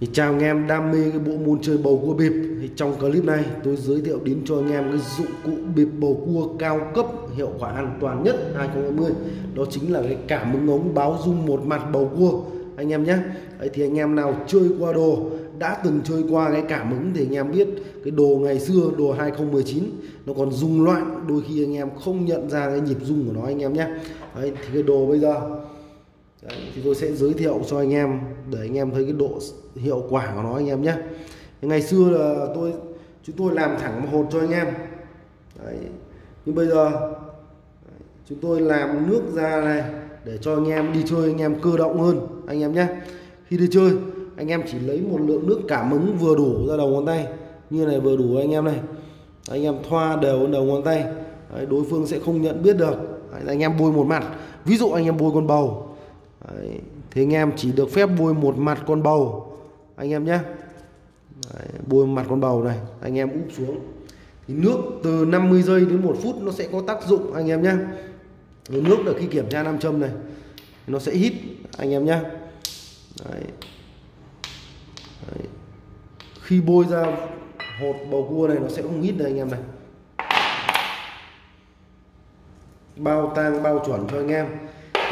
thì chào anh em đam mê cái bộ môn chơi bầu cua bịp. Thì trong clip này tôi giới thiệu đến cho anh em cái dụng cụ bịp bầu cua cao cấp hiệu quả an toàn nhất 2020 đó chính là cái cảm ứng ống báo dung một mặt bầu cua. Anh em nhé. Đấy thì anh em nào chơi qua đồ đã từng chơi qua cái cảm ứng thì anh em biết cái đồ ngày xưa đồ 2019 nó còn rung loạn. Đôi khi anh em không nhận ra cái nhịp rung của nó anh em nhé. Đấy, thì cái đồ bây giờ Đấy, thì tôi sẽ giới thiệu cho anh em để anh em thấy cái độ hiệu quả của nó anh em nhé ngày xưa là tôi chúng tôi làm thẳng một hột cho anh em Đấy. nhưng bây giờ chúng tôi làm nước ra này để cho anh em đi chơi anh em cơ động hơn anh em nhé khi đi chơi anh em chỉ lấy một lượng nước cảm ứng vừa đủ ra đầu ngón tay như này vừa đủ anh em này anh em thoa đều đầu ngón tay Đấy, đối phương sẽ không nhận biết được Đấy, anh em bôi một mặt ví dụ anh em bôi con bầu Đấy, thì anh em chỉ được phép bôi một mặt con bầu. Anh em nhé. Đấy, bôi mặt con bầu này anh em úp xuống. Thì nước từ 50 giây đến một phút nó sẽ có tác dụng anh em nhé. Nước là khi kiểm tra nam châm này nó sẽ hít anh em nhé. Đấy. Đấy. khi bôi ra hột bầu cua này nó sẽ không hít này anh em này. Bao tang bao chuẩn cho anh em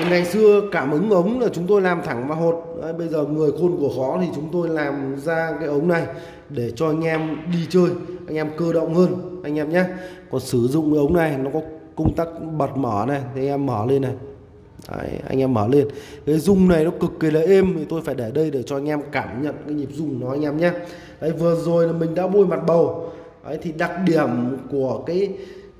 ngày xưa cảm ứng ống là chúng tôi làm thẳng vào hột. Đấy, bây giờ người khôn của khó thì chúng tôi làm ra cái ống này để cho anh em đi chơi anh em cơ động hơn anh em nhé. Còn sử dụng cái ống này nó có công tắc bật mở này thì anh em mở lên này. Đấy, anh em mở lên. Cái rung này nó cực kỳ là êm thì tôi phải để đây để cho anh em cảm nhận cái nhịp rung nó anh em nhé. Đấy, vừa rồi là mình đã bôi mặt bầu. Đấy, thì đặc điểm của cái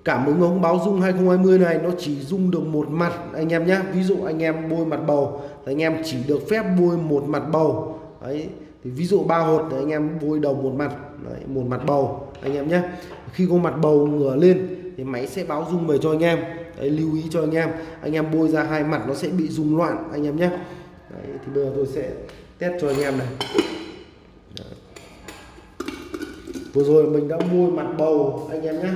cảm ứng ống báo dung 2020 này nó chỉ dung được một mặt anh em nhé ví dụ anh em bôi mặt bầu thì anh em chỉ được phép bôi một mặt bầu. Đấy thì ví dụ ba hột thì anh em bôi đầu một mặt đấy, một mặt bầu anh em nhé khi có mặt bầu ngửa lên thì máy sẽ báo dung về cho anh em. Đấy, lưu ý cho anh em anh em bôi ra hai mặt nó sẽ bị rung loạn anh em nhé đấy, thì bây giờ tôi sẽ test cho anh em này. Đấy. vừa rồi mình đã bôi mặt bầu anh em nhé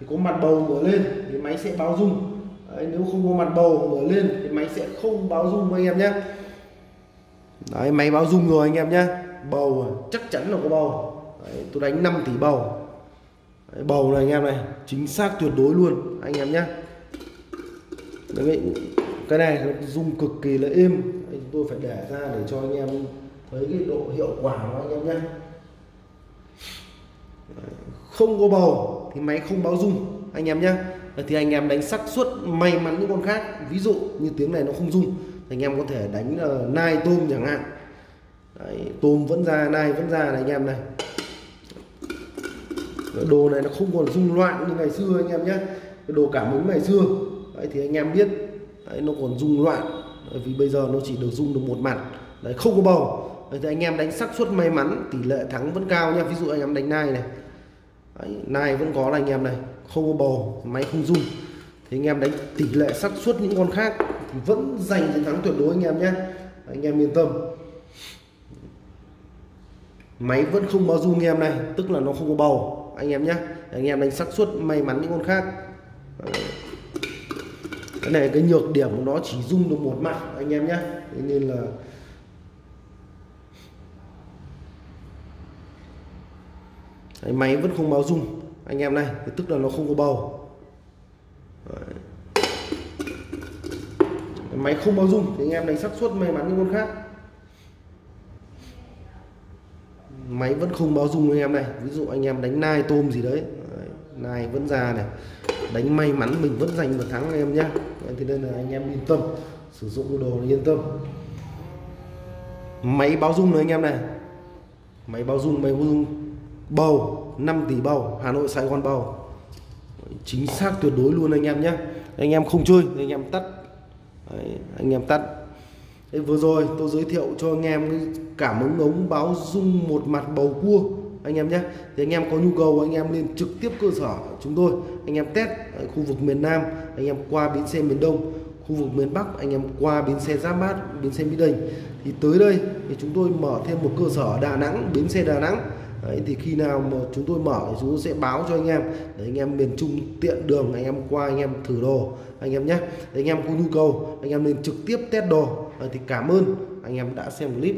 thì có mặt bầu mở lên thì máy sẽ báo rung. Đấy, nếu không có mặt bầu mở lên thì máy sẽ không báo rung anh em nhé. Đấy máy báo rung rồi anh em nhé. Bầu chắc chắn là có bầu. Đấy, tôi đánh 5 tỷ bầu. Đấy, bầu này anh em này chính xác tuyệt đối luôn anh em nhé. Đấy, cái này nó rung cực kỳ là êm. Đấy, tôi phải để ra để cho anh em thấy cái độ hiệu quả của anh em nhé. Không có bầu thì máy không báo rung anh em nhé thì anh em đánh xác suất may mắn những con khác ví dụ như tiếng này nó không rung anh em có thể đánh uh, nai tôm chẳng hạn. Đấy, tôm vẫn ra nai vẫn ra này anh em này. Cái đồ này nó không còn rung loạn như ngày xưa anh em nhé cái đồ cảm ứng ngày xưa Đấy, thì anh em biết Đấy, nó còn rung loạn. Đấy, vì bây giờ nó chỉ được rung được một mặt Đấy, không có bầu. Đấy, thì anh em đánh xác suất may mắn tỷ lệ thắng vẫn cao nha ví dụ anh em đánh nai này Đấy, nai vẫn có là anh em này không có bầu máy không rung thì anh em đánh tỷ lệ xác suất những con khác vẫn giành chiến thắng tuyệt đối anh em nhé. Anh em yên tâm. Máy vẫn không bao rung anh em này tức là nó không có bầu anh em nhé. Anh em đánh xác suất may mắn những con khác. Đấy. cái này cái nhược điểm của nó chỉ rung được một mặt anh em nhé. Nên là Đấy, máy vẫn không báo rung. Anh em này thì tức là nó không có bầu. Đấy. máy không báo rung thì anh em đánh xác suất may mắn như con khác. Máy vẫn không báo rung anh em này. Ví dụ anh em đánh nai tôm gì đấy, đấy nai vẫn ra này. Đánh may mắn mình vẫn giành được thắng anh em nhé thế nên là anh em yên tâm. Sử dụng đồ yên tâm. Máy báo rung này anh em này. Máy báo rung máy báo rung bầu 5 tỷ bầu Hà Nội Sài Gòn bầu. Chính xác tuyệt đối luôn anh em nhé. Anh em không chơi anh em tắt. Đấy, anh em tắt. Đấy, vừa rồi tôi giới thiệu cho anh em cái cảm ứng ống báo dung một mặt bầu cua anh em nhé. Thì anh em có nhu cầu anh em lên trực tiếp cơ sở chúng tôi. Anh em test ở khu vực miền Nam anh em qua bến xe miền Đông khu vực miền Bắc anh em qua bến xe Giáp Bát bến xe Mỹ Đình. Thì tới đây thì chúng tôi mở thêm một cơ sở ở Đà Nẵng bến xe Đà Nẵng. Đấy, thì khi nào mà chúng tôi mở thì chúng tôi sẽ báo cho anh em. Để anh em miền Trung tiện đường anh em qua anh em thử đồ anh em nhé. Anh em có nhu cầu anh em nên trực tiếp test đồ. Đấy, thì cảm ơn anh em đã xem clip.